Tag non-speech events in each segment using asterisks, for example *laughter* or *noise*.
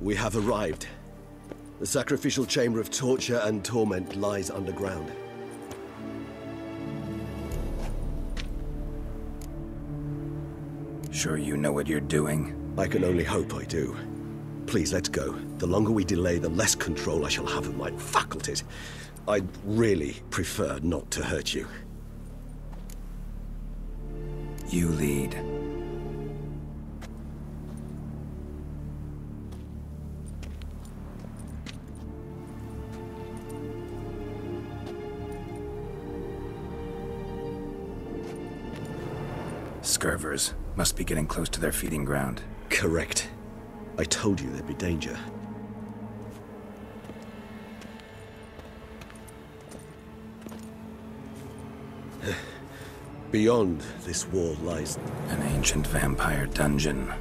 We have arrived. The sacrificial chamber of torture and torment lies underground. Sure you know what you're doing? I can only hope I do. Please, let's go. The longer we delay, the less control I shall have of my faculties. I'd really prefer not to hurt you. You lead. Must be getting close to their feeding ground. Correct. I told you there'd be danger. *sighs* Beyond this wall lies... An ancient vampire dungeon.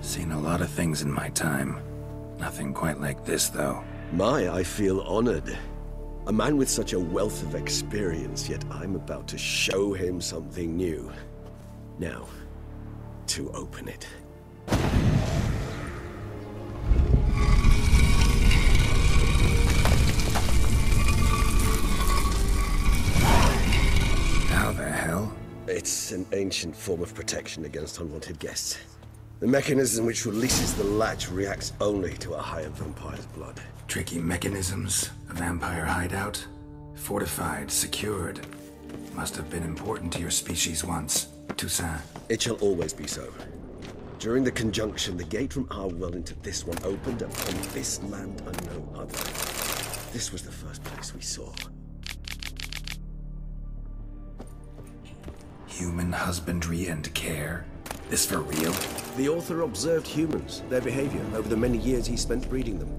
Seen a lot of things in my time. Nothing quite like this, though. My, I feel honored. A man with such a wealth of experience, yet I'm about to show him something new. Now, to open it. How the hell? It's an ancient form of protection against unwanted guests. The mechanism which releases the latch reacts only to a higher vampire's blood. Tricky mechanisms, a vampire hideout. Fortified, secured. Must have been important to your species once. Toussaint. It shall always be so. During the conjunction, the gate from our world into this one opened upon this land and no other. This was the first place we saw. Human husbandry and care. Is this for real? The author observed humans, their behavior, over the many years he spent breeding them.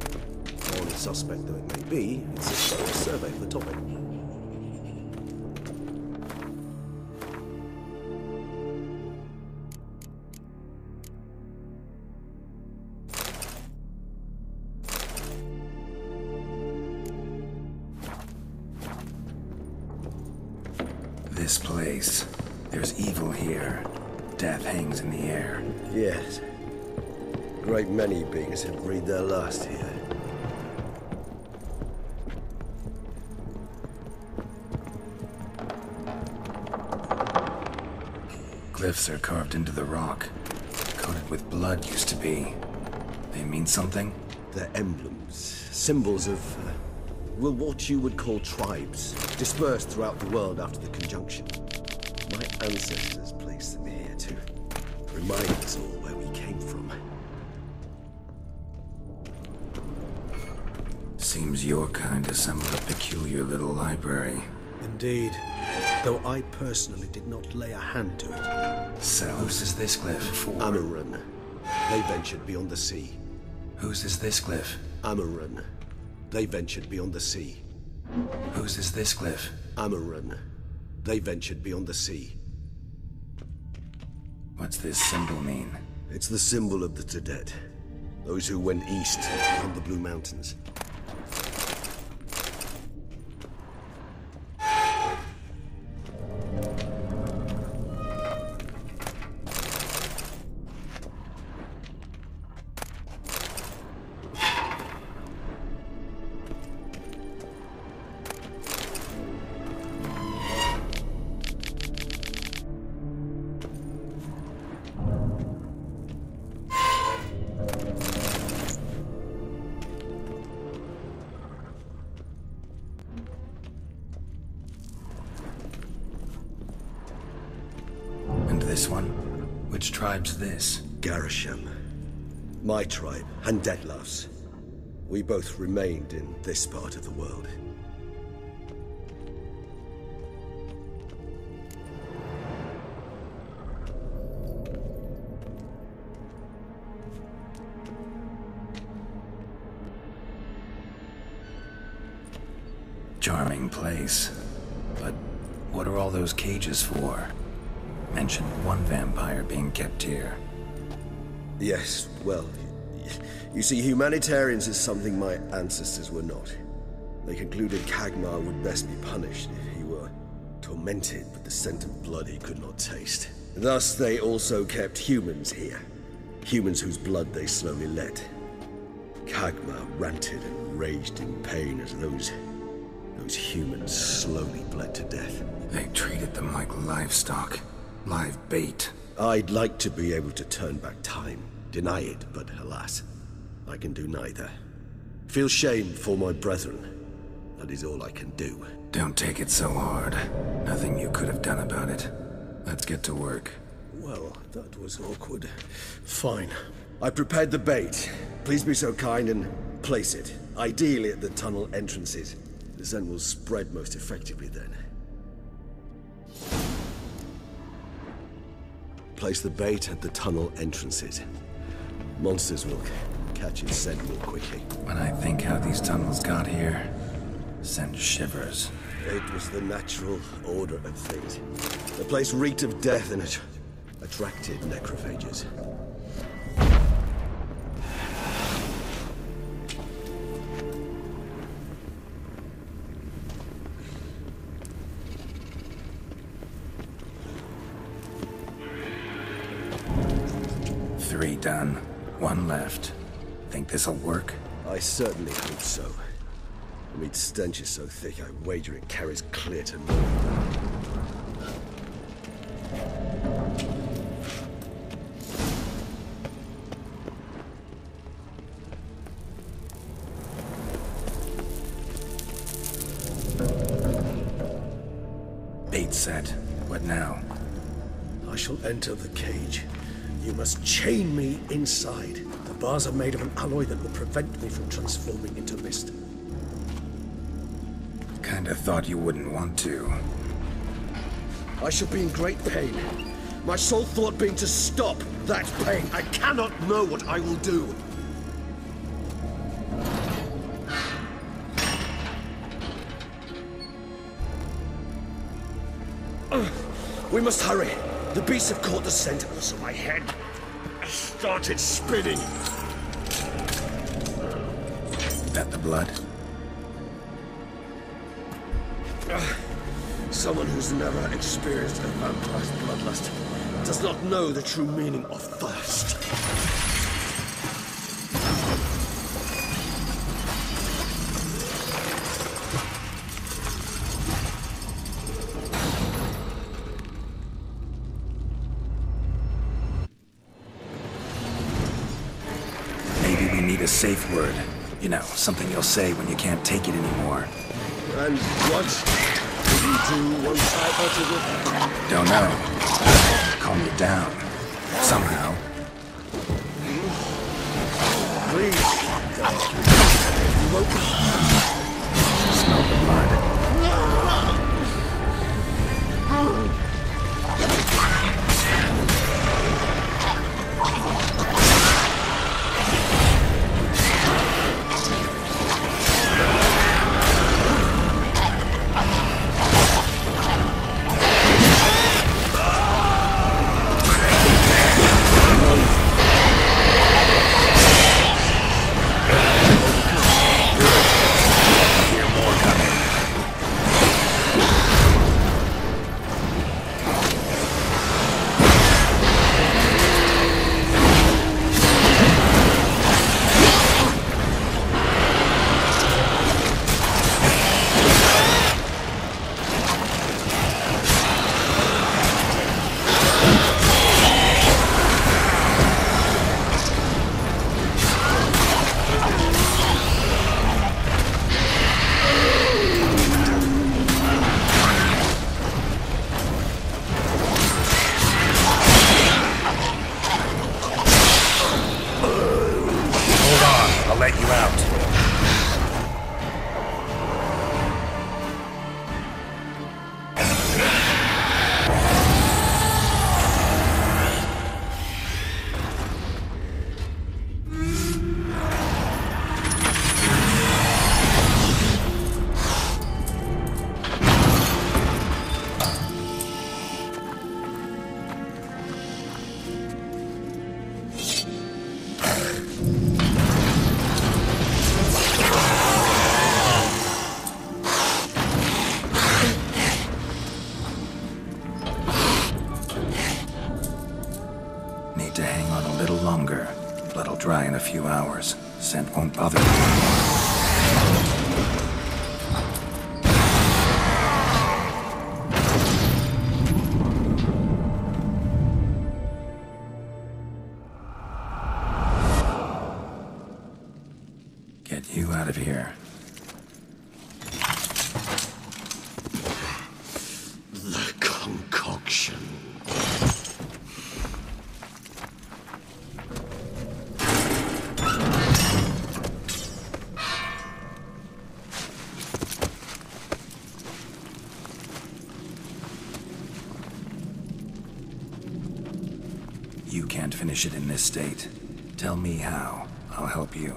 Only suspect though it may be, it's a thorough survey of the topic. This place. There's evil here. Death hangs in the air. Yes. Great many beings have breathed their last here. Glyphs are carved into the rock. Coated with blood used to be. They mean something? They're emblems, symbols of, uh, well, what you would call tribes, dispersed throughout the world after the conjunction. My ancestors placed them here to remind us all where we came from. Seems your kind assembled a peculiar little library. Indeed. Though I personally did not lay a hand to it. So, whose is this glyph for? Amarun. They ventured beyond the sea. Whose is this glyph? Amarun. They ventured beyond the sea. Whose is this glyph? Amarun. They ventured beyond the sea. What's this symbol mean? It's the symbol of the Tadet. Those who went east beyond the Blue Mountains. This one? Which tribe's this? Garisham. My tribe, and Dettlaff's. We both remained in this part of the world. You see, humanitarians is something my ancestors were not. They concluded Khagmar would best be punished if he were tormented with the scent of blood he could not taste. Thus, they also kept humans here. Humans whose blood they slowly let. Khagmar ranted and raged in pain as those... those humans slowly bled to death. They treated them like livestock. Live bait. I'd like to be able to turn back time, deny it, but alas, I can do neither. Feel shame for my brethren. That is all I can do. Don't take it so hard. Nothing you could have done about it. Let's get to work. Well, that was awkward. Fine. I prepared the bait. Please be so kind and place it. Ideally at the tunnel entrances. The scent will spread most effectively then. Place the bait at the tunnel entrances. Monsters will catch its scent more quickly. When I think how these tunnels got here, send shivers. It was the natural order of things. The place reeked of death and it attracted necrophages. This'll work? I certainly hope so. The meat stench is so thick, I wager it carries clear to me. Bait set. What now? I shall enter the cage. You must chain me inside. Bars are made of an alloy that will prevent me from transforming into mist. Kinda thought you wouldn't want to. I shall be in great pain. My sole thought being to stop that pain. I cannot know what I will do. We must hurry. The beasts have caught the scent, so my head started spinning. That the blood? Someone who's never experienced a vampire's bloodlust does not know the true meaning of thirst. Need a safe word. You know, something you'll say when you can't take it anymore. And what did you do once I uttered it? Don't know. Calm you down. Somehow. Please. You won't concoction. You can't finish it in this state. Tell me how. I'll help you.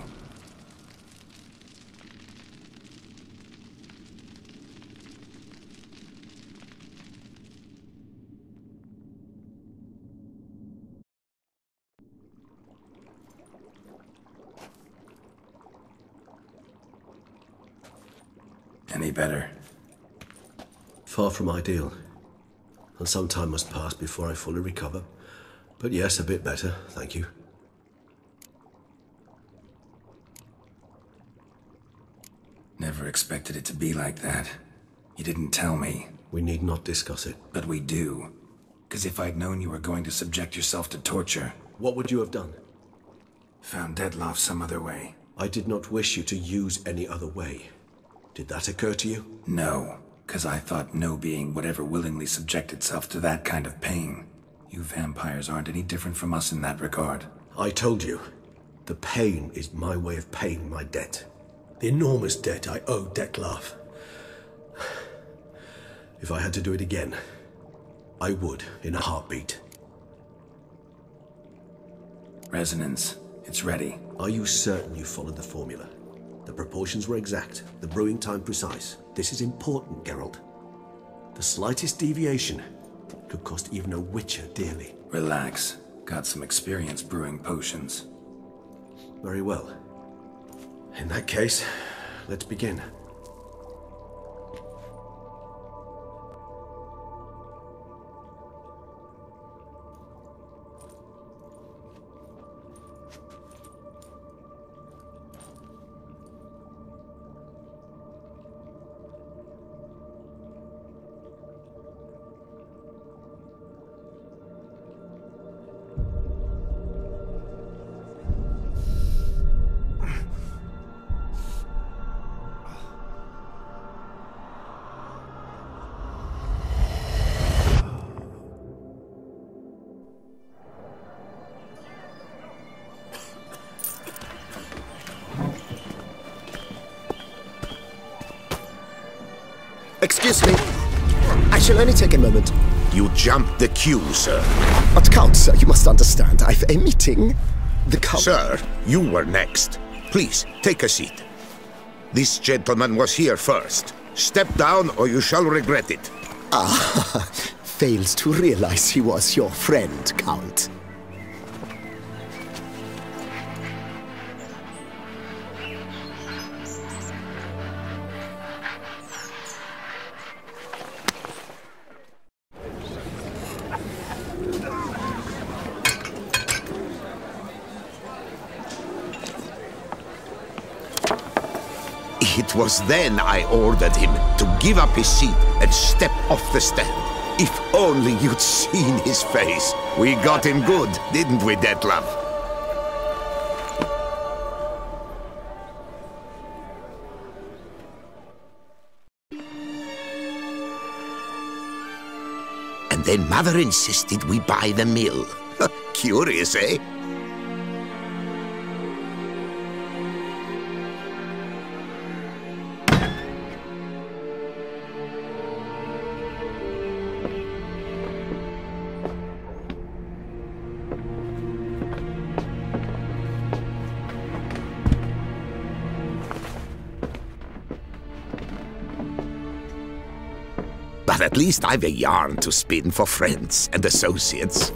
Any better? Far from ideal. And some time must pass before I fully recover. But yes, a bit better, thank you. Never expected it to be like that. You didn't tell me, We need not discuss it. but we do. Because if I'd known you were going to subject yourself to torture, What would you have done? found Dettlaff some other way. I did not wish you to use any other way. Did that occur to you? No, because I thought no being would ever willingly subject itself to that kind of pain. You vampires aren't any different from us in that regard. I told you. The pain is my way of paying my debt. The enormous debt I owe Dettlaff. If I had to do it again, I would in a heartbeat. Resonance, it's ready. Are you certain you followed the formula? The proportions were exact, the brewing time precise. This is important, Geralt. The slightest deviation could cost even a witcher dearly. Relax. Got some experience brewing potions. Very well. In that case, let's begin. Excuse me. I shall only take a moment. You jumped the queue, sir. But Count, sir, you must understand. I've a meeting. The Count. Sir, you were next. Please, take a seat. This gentleman was here first. Step down or you shall regret it. Ah, *laughs* fails to realize he was your friend, Count. It was then I ordered him to give up his seat and step off the stand. If only you'd seen his face. We got him good, didn't we, Dettlaff? And then Mother insisted we buy the mill. *laughs* Curious, eh? At least I've a yarn to spin for friends and associates.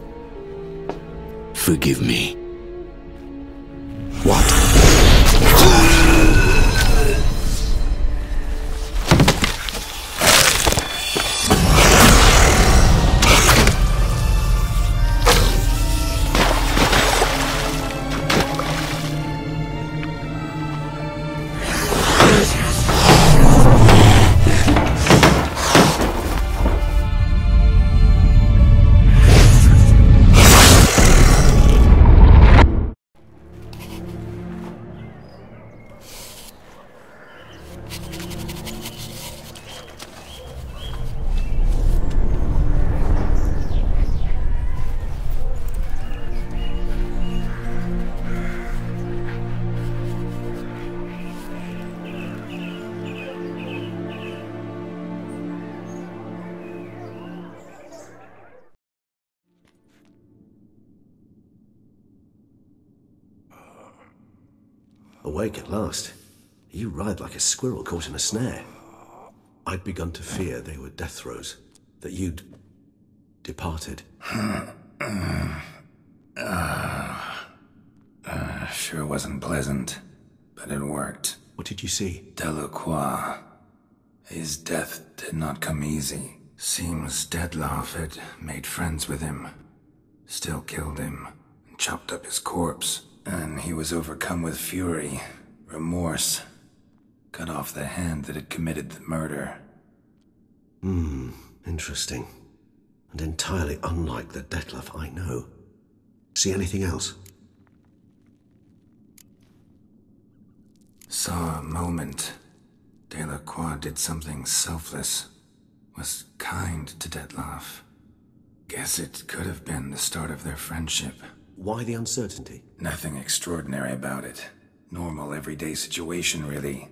Forgive me. Awake at last. You ride like a squirrel caught in a snare. I'd begun to fear they were death throes, that you'd departed. *sighs* Uh, sure wasn't pleasant, but it worked. What did you see? Delacroix. His death did not come easy. Seems Dettlaff had made friends with him. Still killed him, and chopped up his corpse. And he was overcome with fury, remorse. Cut off the hand that had committed the murder. Hmm, interesting. And entirely unlike the Dettlaff I know. See anything else? Saw a moment. Delacroix did something selfless. Was kind to Dettlaff. Guess it could have been the start of their friendship. Why the uncertainty? Nothing extraordinary about it. Normal, everyday situation, really.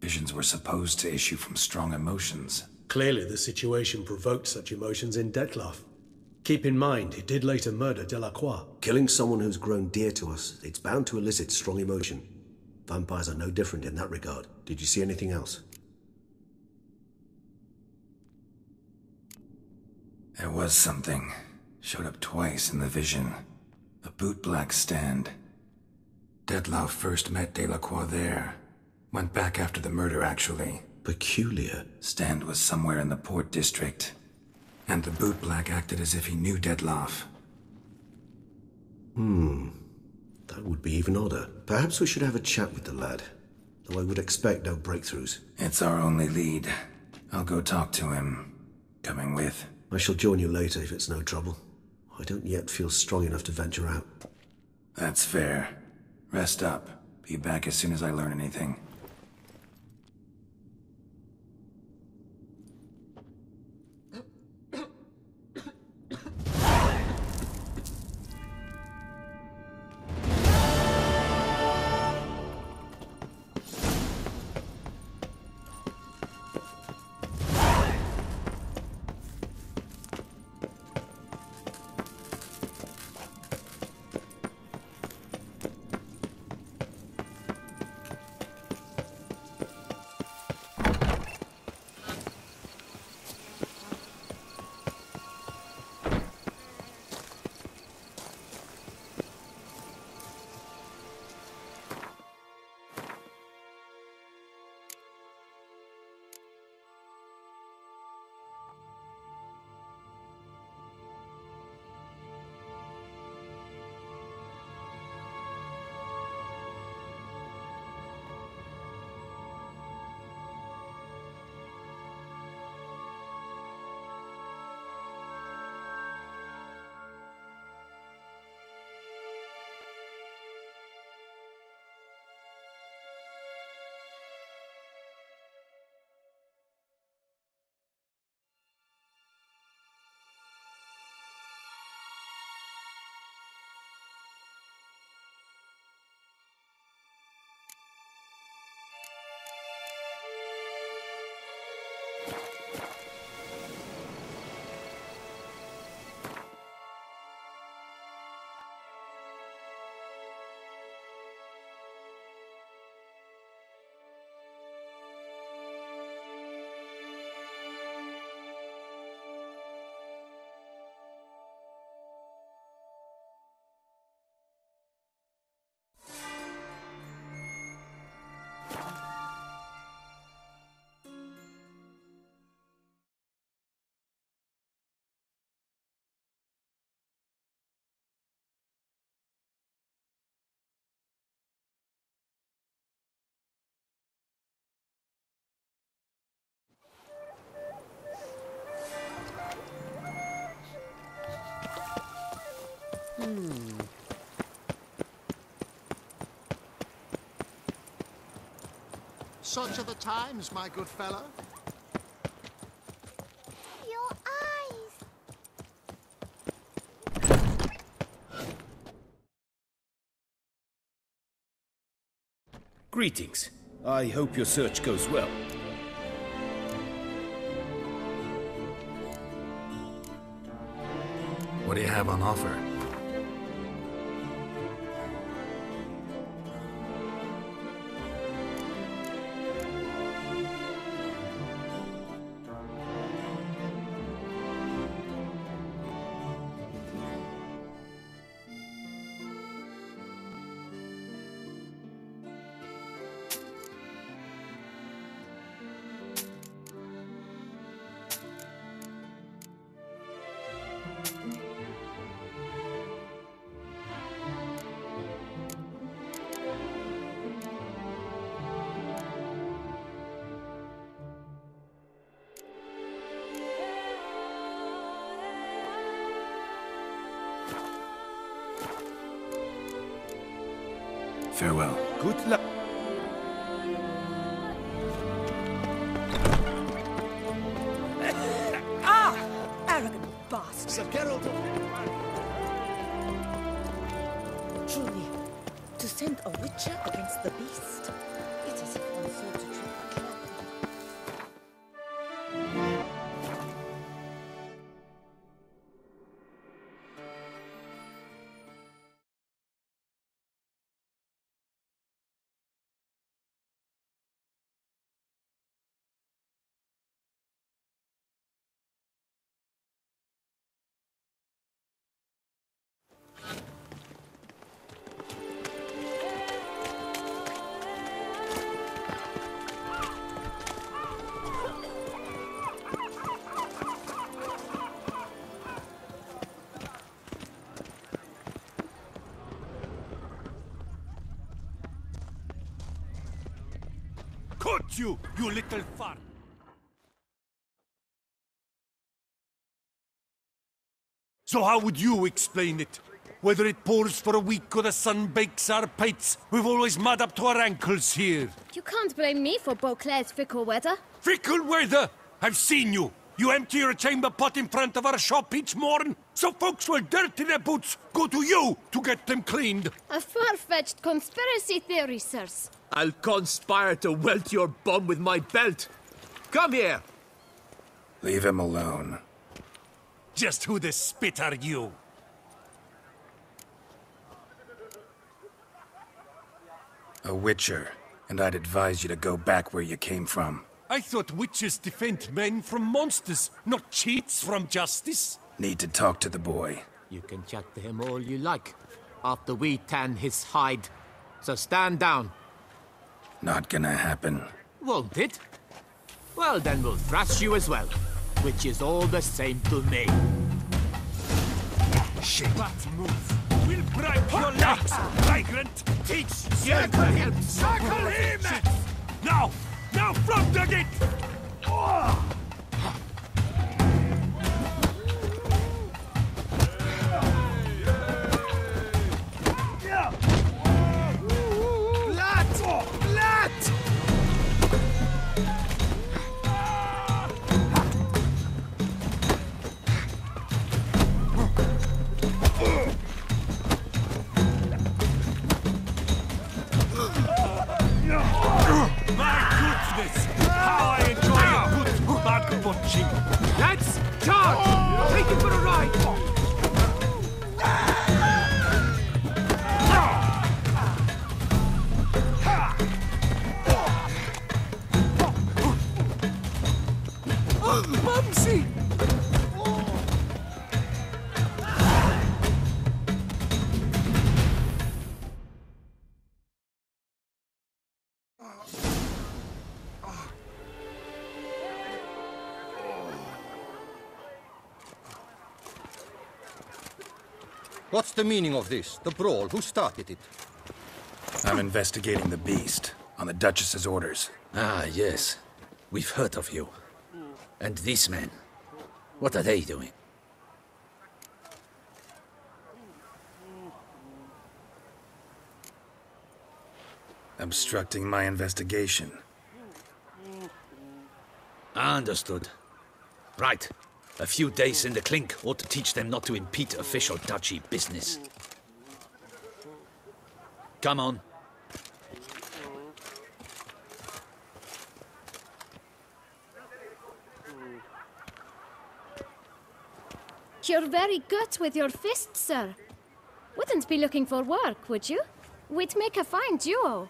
Visions were supposed to issue from strong emotions. Clearly, the situation provoked such emotions in Dettlaff. Keep in mind, he did later murder Delacroix. Killing someone who's grown dear to us, it's bound to elicit strong emotion. Vampires are no different in that regard. Did you see anything else? There was something. Showed up twice in the vision. A bootblack stand. Dettlaff first met Delacroix there. Went back after the murder, actually. Peculiar. Stand was somewhere in the port district. And the bootblack acted as if he knew Dettlaff. Hmm. That would be even odder. Perhaps we should have a chat with the lad. Though I would expect no breakthroughs. It's our only lead. I'll go talk to him. Coming with. I shall join you later if it's no trouble. I don't yet feel strong enough to venture out. That's fair. Rest up. Be back as soon as I learn anything. Such are the times, my good fellow. Your eyes. Greetings. I hope your search goes well. What do you have on offer? Farewell. Good luck. *laughs* ah! Arrogant bastard! Sir Geralt Truly, to send a witcher against the beast, Caught you, you little fart! So how would you explain it? Whether it pours for a week or the sun bakes our pates, we've always mud up to our ankles here. You can't blame me for Beauclair's fickle weather. Fickle weather! I've seen you! You empty your chamber pot in front of our shop each morn, so folks will dirty their boots, go to you to get them cleaned. A far-fetched conspiracy theory, sirs. I'll conspire to welt your bum with my belt. Come here. Leave him alone. Just who the spit are you? A witcher, and I'd advise you to go back where you came from. I thought witches defend men from monsters, not cheats from justice. Need to talk to the boy. You can chat to him all you like, after we tan his hide. So stand down. Not gonna happen. Won't it? Well, then we'll thrash you as well, which is all the same to me. Shit. That move. We'll break your legs, migrant! Teach Circle him! Circle him! Now! Now from the gate! Lat! The meaning of this? The brawl? Who started it? I'm investigating the beast, on the Duchess's orders. Ah, yes. We've heard of you. And these men. What are they doing? Obstructing my investigation. Understood. Right. A few days in the clink ought to teach them not to impede official duchy business. Come on. You're very good with your fists, sir. Wouldn't be looking for work, would you? We'd make a fine duo.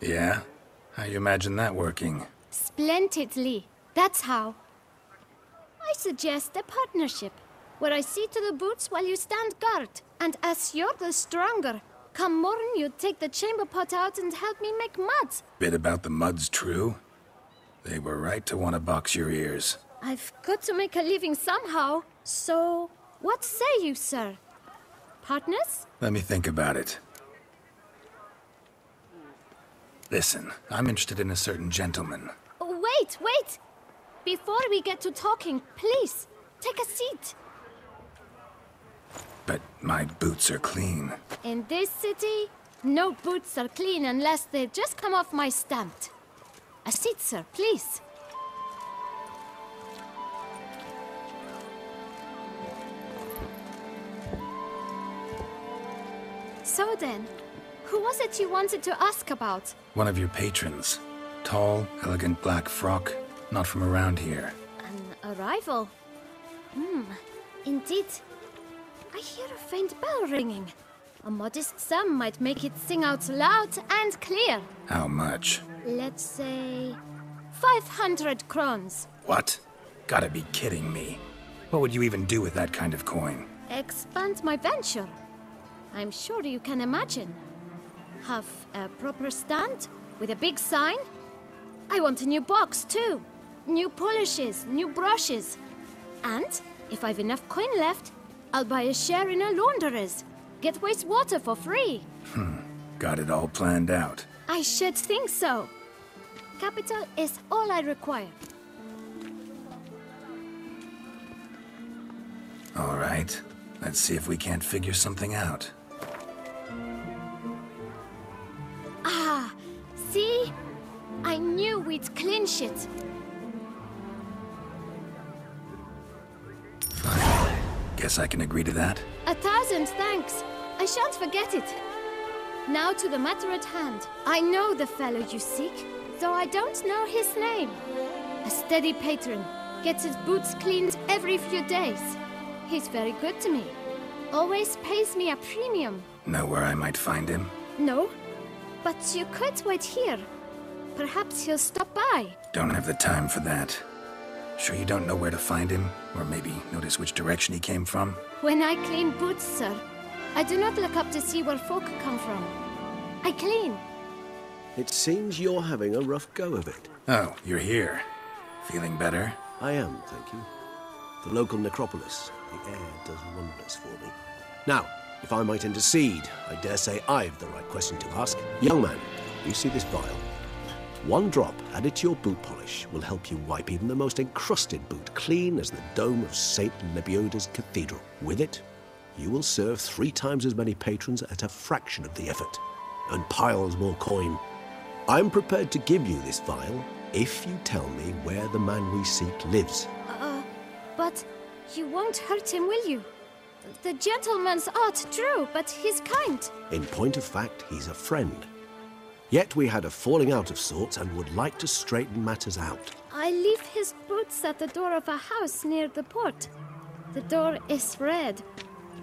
Yeah? How you imagine that working? Splendidly. That's how. I suggest a partnership, where I see to the boots while you stand guard. And as you're the stronger, come morn you take the chamber pot out and help me make muds. Bit about the mud's true? They were right to want to box your ears. I've got to make a living somehow. So, what say you, sir? Partners? Let me think about it. Listen, I'm interested in a certain gentleman. Oh, wait, wait! Before we get to talking, please, take a seat. But My boots are clean. In this city, no boots are clean unless they've just come off my stamp. A seat, sir, please. So then, who was it you wanted to ask about? One of your patrons. Tall, elegant black frock. Not from around here. An arrival? Hmm, indeed. I hear a faint bell ringing. A modest sum might make it sing out loud and clear. How much? Let's say... 500 crowns. What? Gotta be kidding me. What would you even do with that kind of coin? Expand my venture. I'm sure you can imagine. Have a proper stand with a big sign. I want a new box too. New polishes, new brushes. And if I've enough coin left, I'll buy a share in a launderer's. Get wastewater for free. Hmm. Got it all planned out. I should think so. Capital is all I require. All right. Let's see if we can't figure something out. See? I knew we'd clinch it. Guess I can agree to that. A thousand thanks. I shan't forget it. Now to the matter at hand. I know the fellow you seek, though I don't know his name. A steady patron. Gets his boots cleaned every few days. He's very good to me. Always pays me a premium. Know where I might find him? No, but you could wait here. Perhaps he'll stop by. Don't have the time for that. Sure you don't know where to find him? Or maybe notice which direction he came from? When I clean boots, sir, I do not look up to see where folk come from. I clean. It seems you're having a rough go of it. Oh, you're here. Feeling better? I am, thank you. The local necropolis. The air does wonders for me. Now, if I might intercede, I dare say I've the right question to ask. Young man, you see this vial? One drop added to your boot polish will help you wipe even the most encrusted boot clean as the dome of St. Lebioda's Cathedral. With it, you will serve three times as many patrons at a fraction of the effort, and piles more coin. I'm prepared to give you this vial if you tell me where the man we seek lives. Uh, but you won't hurt him, will you? The gentleman's art, true, but he's kind. In point of fact, he's a friend. Yet we had a falling out of sorts and would like to straighten matters out. I leave his boots at the door of a house near the port. The door is red,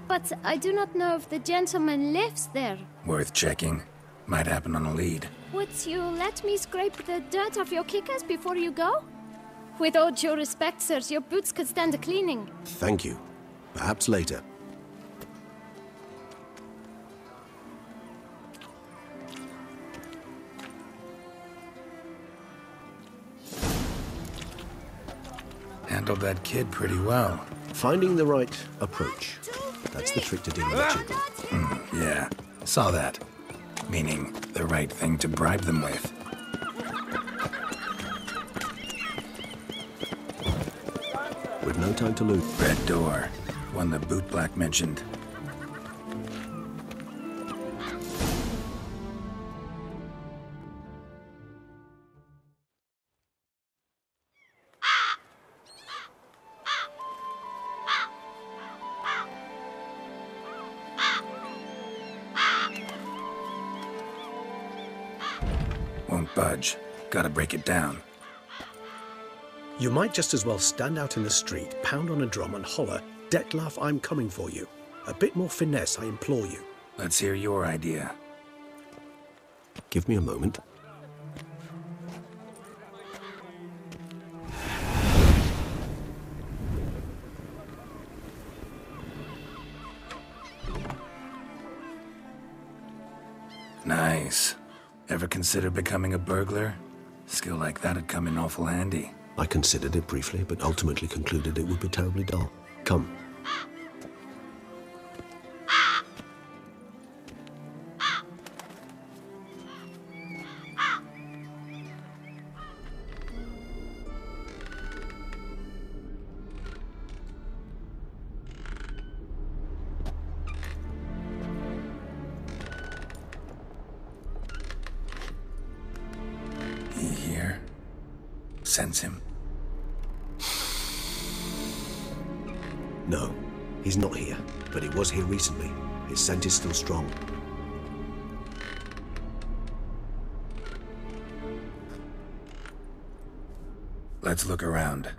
but I do not know if the gentleman lives there. Worth checking. Might happen on a lead. Would you let me scrape the dirt off your kickers before you go? With all due respect, sirs, your boots could stand a cleaning. Thank you. Perhaps later. Handled that kid pretty well. Finding the right approach. That's the trick to dealing with children. Mm, yeah, saw that. Meaning, the right thing to bribe them with. With no time to lose. Red door. One the bootblack mentioned. It down. You might just as well stand out in the street, pound on a drum, and holler, Dettlaff, I'm coming for you. A bit more finesse, I implore you. Let's hear your idea. Give me a moment. Nice. Ever consider becoming a burglar? Skill like that'd come in awful handy. I considered it briefly, but ultimately concluded it would be terribly dull. Come. Let's look around.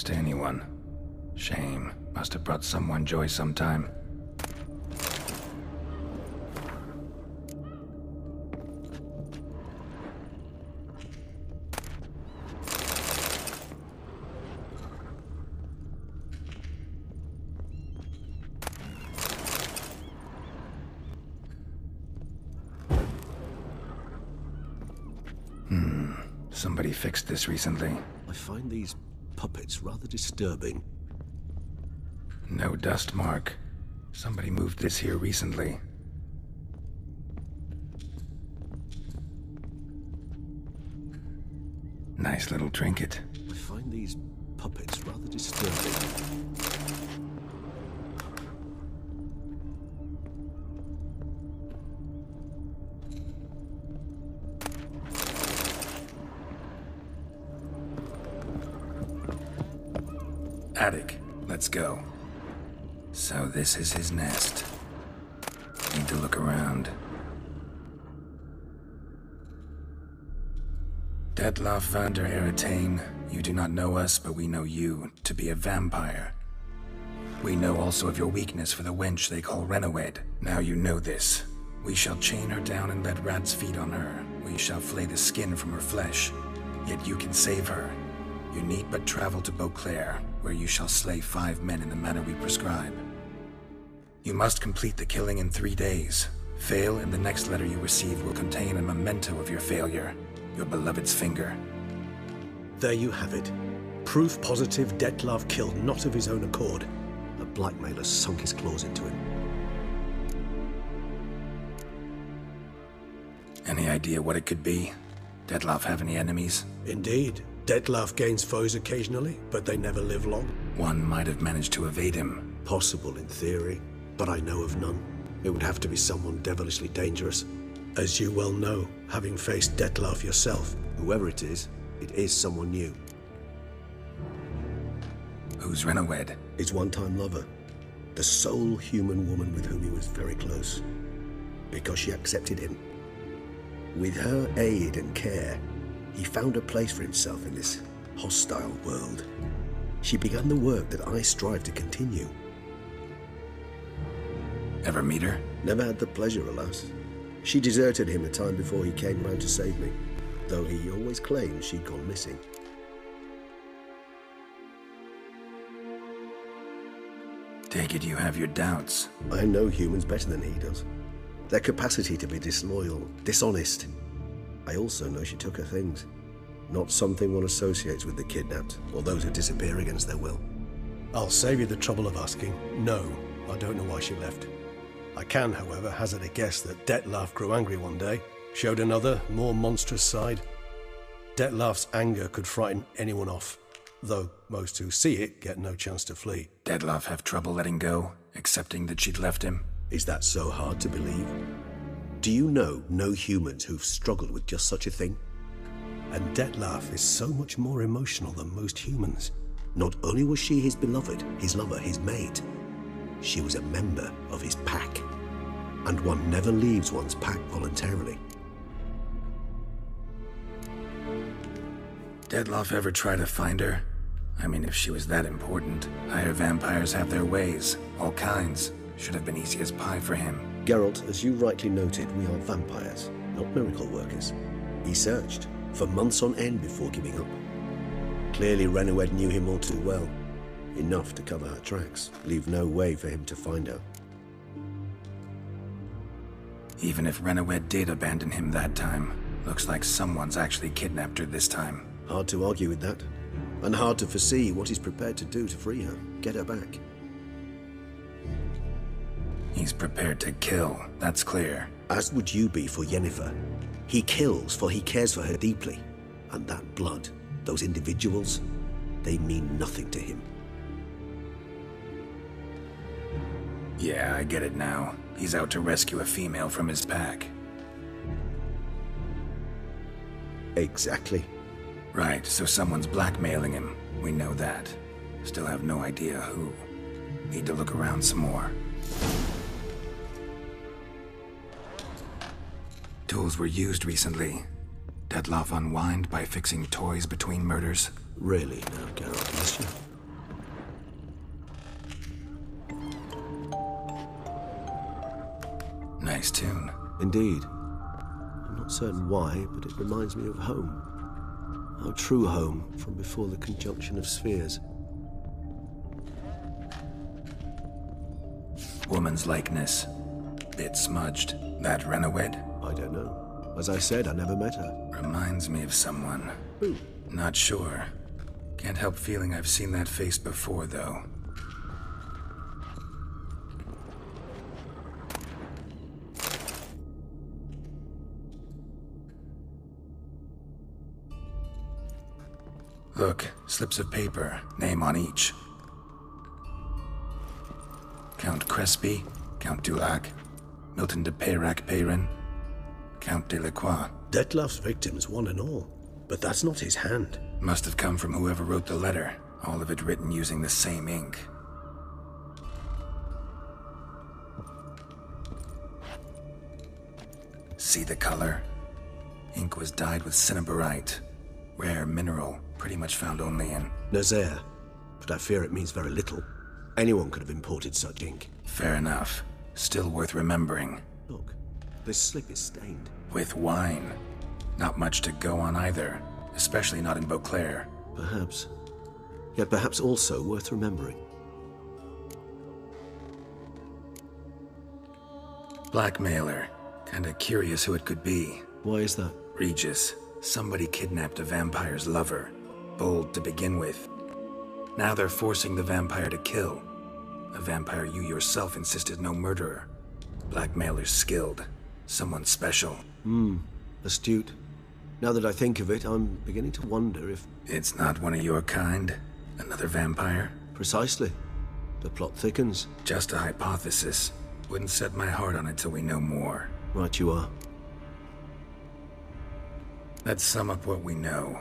Use to anyone. Shame. Must have brought someone joy sometime. Hmm. Somebody fixed this recently. I find these puppets rather disturbing. No dust mark. Somebody moved this here recently. Nice little trinket. I find these puppets rather disturbing. Let's go. So this is his nest. Need to look around. Dettlaff van der Eretein, you do not know us, but we know you to be a vampire. We know also of your weakness for the wench they call Rhena. Now you know this. We shall chain her down and let rats feed on her. We shall flay the skin from her flesh. Yet you can save her. You need but travel to Beauclair, where you shall slay five men in the manner we prescribe. You must complete the killing in three days. Fail, and the next letter you receive will contain a memento of your failure. Your beloved's finger. There you have it. Proof positive Dettlaff killed not of his own accord. A blackmailer sunk his claws into him. Any idea what it could be? Dettlaff have any enemies? Indeed. Dettlaff gains foes occasionally, but they never live long. One might have managed to evade him. Possible in theory, but I know of none. It would have to be someone devilishly dangerous. As you well know, having faced Dettlaff yourself. Whoever it is, it is someone new. Who's Rhena? His one-time lover. The sole human woman with whom he was very close. Because she accepted him. With her aid and care, he found a place for himself in this hostile world. She began the work that I strive to continue. Ever meet her? Never had the pleasure, alas. She deserted him a time before he came round to save me, though he always claimed she'd gone missing. Take it you have your doubts. I know humans better than he does. Their capacity to be disloyal, dishonest. I also know she took her things. Not something one associates with the kidnapped, or those who disappear against their will. I'll save you the trouble of asking. No, I don't know why she left. I can, however, hazard a guess that Dettlaff grew angry one day, showed another, more monstrous side. Dettlaff's anger could frighten anyone off, though most who see it get no chance to flee. Dettlaff have trouble letting go, accepting that she'd left him? Is that so hard to believe? Do you know no humans who've struggled with just such a thing? And Dettlaff is so much more emotional than most humans. Not only was she his beloved, his lover, his mate, she was a member of his pack. And one never leaves one's pack voluntarily. Dettlaff ever try to find her? I mean, if she was that important, higher vampires have their ways, all kinds. Should have been easy as pie for him. Geralt, as you rightly noted, we are vampires, not miracle workers. He searched, for months on end before giving up. Clearly Rhena knew him all too well. Enough to cover her tracks, leave no way for him to find her. Even if Rhena did abandon him that time, looks like someone's actually kidnapped her this time. Hard to argue with that. And hard to foresee what he's prepared to do to free her, get her back. He's prepared to kill, that's clear. As would you be for Yennefer. He kills for he cares for her deeply. And that blood, those individuals, they mean nothing to him. Yeah, I get it now. He's out to rescue a female from his pack. Exactly. Right, so someone's blackmailing him. We know that. Still have no idea who. Need to look around some more. Tools were used recently. Dettlaff unwind by fixing toys between murders. Really, now, Geralt, bless you. Nice tune. Indeed. I'm not certain why, but it reminds me of home. Our true home from before the conjunction of spheres. Woman's likeness. Bit smudged. That Rhena? I don't know. As I said, I never met her. Reminds me of someone. Who? Not sure. Can't help feeling I've seen that face before, though. Look, slips of paper, name on each. Count Crespi, Count Dulac, Milton de Peyrac Peyran, Count Delacroix. Dettlaff's victims, one and all. But that's not his hand. Must have come from whoever wrote the letter, all of it written using the same ink. See the color? Ink was dyed with cinnabarite, rare mineral, pretty much found only in Nazair. But I fear it means very little. Anyone could have imported such ink. Fair enough. Still worth remembering. Look, this slip is stained. With wine. Not much to go on either, especially not in Beauclair. Perhaps. Yet perhaps also worth remembering. Blackmailer. Kinda curious who it could be. Why is that? Regis. Somebody kidnapped a vampire's lover. Bold to begin with. Now they're forcing the vampire to kill. A vampire you yourself insisted no murderer. Blackmailer's skilled. Someone special. Hmm. Astute. Now that I think of it, I'm beginning to wonder if... It's not one of your kind? Another vampire? Precisely. The plot thickens. Just a hypothesis. Wouldn't set my heart on it till we know more. Right you are. Let's sum up what we know.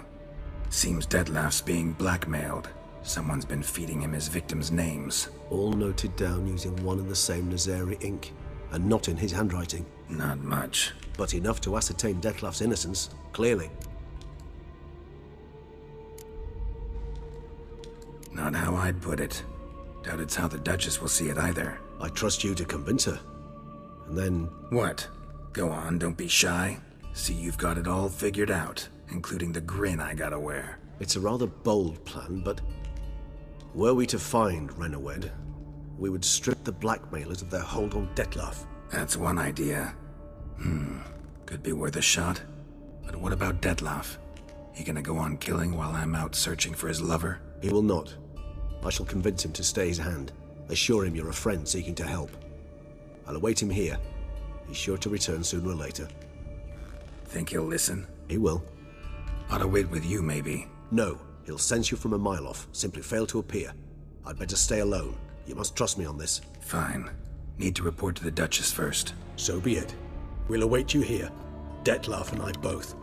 Seems Dettlaff's being blackmailed. Someone's been feeding him his victims' names. All noted down using one and the same Nazairi ink, and not in his handwriting. Not much. But enough to ascertain Dettlaff's innocence, clearly. Not how I'd put it. Doubt it's how the Duchess will see it either. I trust you to convince her. And then. What? Go on, don't be shy. See, you've got it all figured out, including the grin I gotta wear. It's a rather bold plan, but. Were we to find Rhena, we would strip the blackmailers of their hold on Dettlaff. That's one idea. Hmm. Could be worth a shot. But what about Dettlaff? He gonna go on killing while I'm out searching for his lover? He will not. I shall convince him to stay his hand. Assure him you're a friend seeking to help. I'll await him here. He's sure to return sooner or later. Think he'll listen? He will. Ought to wait with you, maybe. No. He'll sense you from a mile off. Simply fail to appear. I'd better stay alone. You must trust me on this. Fine. Need to report to the Duchess first. So be it. We'll await you here. Dettlaff and I both.